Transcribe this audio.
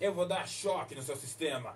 Eu vou dar choque no seu sistema.